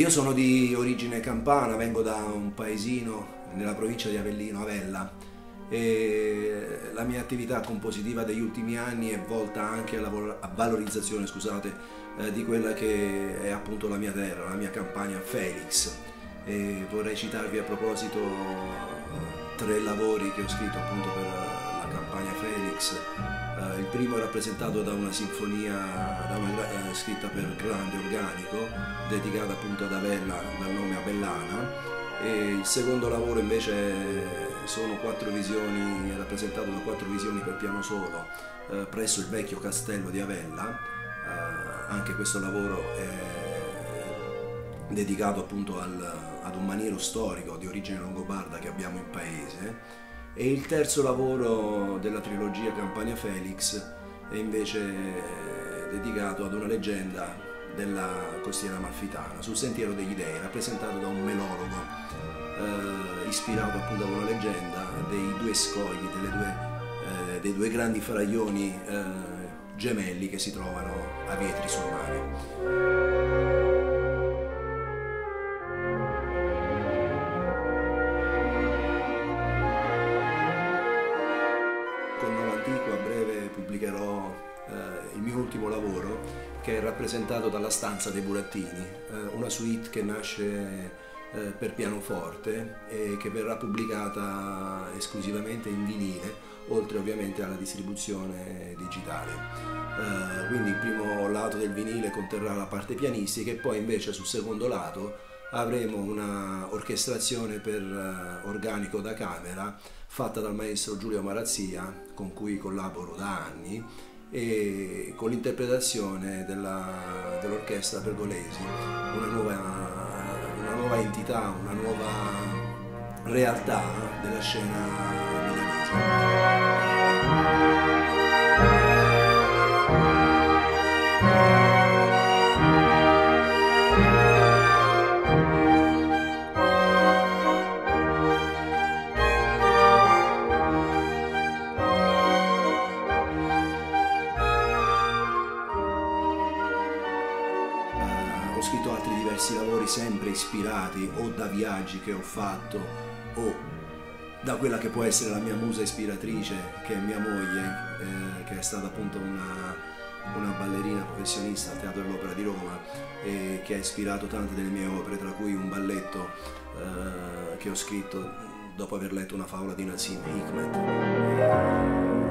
Io sono di origine campana, vengo da un paesino nella provincia di Avellino, Avella, e la mia attività compositiva degli ultimi anni è volta anche alla valorizzazione scusate, eh, di quella che è appunto la mia terra, la mia campagna Felix. E vorrei citarvi a proposito tre lavori che ho scritto appunto per la campagna Felix Uh, il primo è rappresentato da una sinfonia da una, uh, scritta per grande organico, dedicata appunto ad Avella dal nome Abellana, e il secondo lavoro invece sono quattro visioni, è rappresentato da quattro visioni per piano solo uh, presso il vecchio castello di Avella. anche questo lavoro è dedicato appunto al, ad un maniero storico di origine longobarda che abbiamo in paese e il terzo lavoro della trilogia Campania Felix è invece dedicato ad una leggenda della costiera malfitana, sul sentiero degli dei, rappresentato da un melologo, eh, ispirato appunto ad una leggenda dei due scogli, due, eh, dei due grandi faraglioni eh, gemelli che si trovano a Vietri sul mare. Mio ultimo lavoro che è rappresentato dalla stanza dei burattini, eh, una suite che nasce eh, per pianoforte e che verrà pubblicata esclusivamente in vinile, oltre ovviamente alla distribuzione digitale. Eh, quindi il primo lato del vinile conterrà la parte pianistica e poi invece sul secondo lato avremo una orchestrazione per organico da camera fatta dal maestro Giulio Marazzia con cui collaboro da anni e con l'interpretazione dell'orchestra dell Pergolesi, una nuova, una nuova entità, una nuova realtà della scena milanese. Scritto altri diversi lavori sempre ispirati o da viaggi che ho fatto o da quella che può essere la mia musa ispiratrice che è mia moglie eh, che è stata appunto una, una ballerina professionista al Teatro dell'Opera di Roma e che ha ispirato tante delle mie opere tra cui un balletto eh, che ho scritto dopo aver letto una favola di Nassim Hikmet